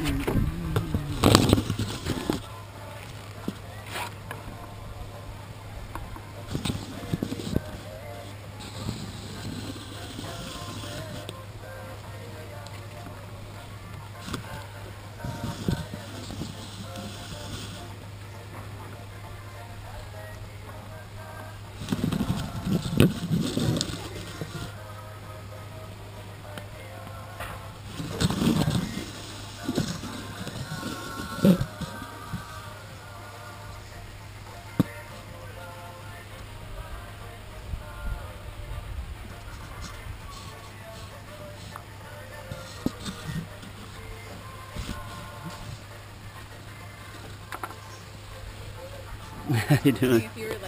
Mm-hmm. How you doing?